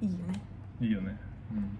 いいよね。いいよね。うん。